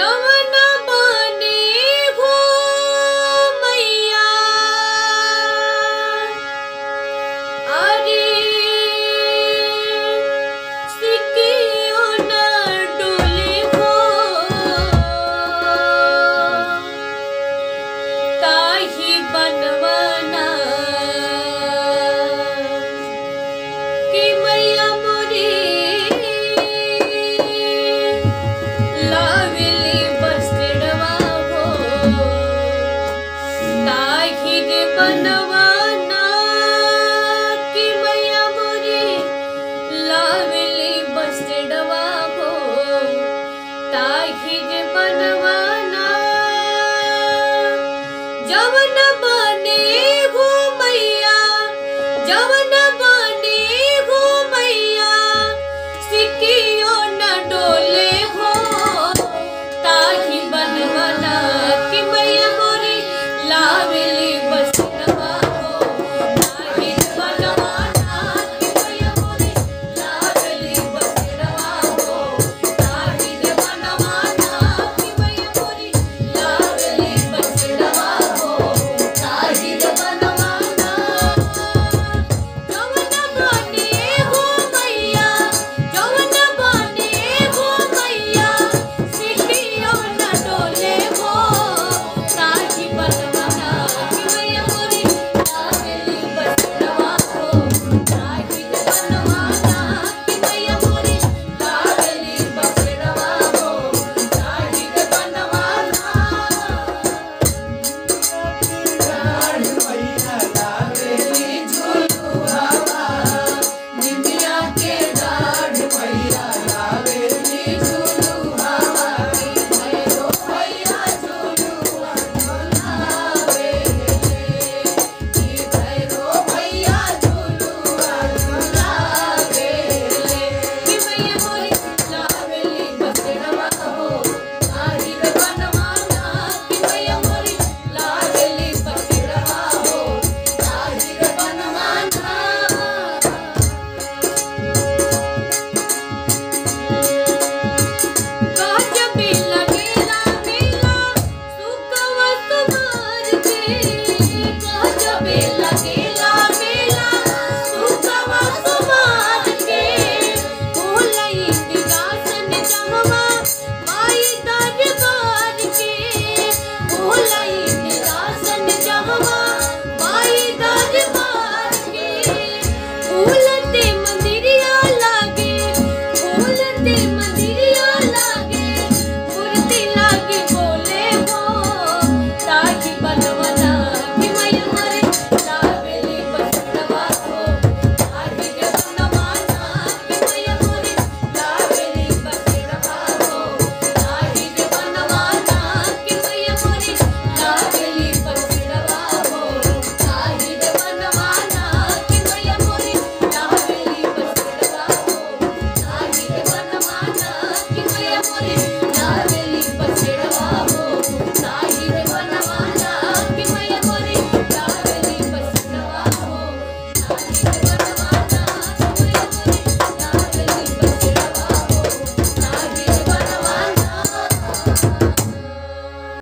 जवना बनवाना कि मैया मोरे लावेली बसडवा जवन बने हो मैया जवन बने Thank you.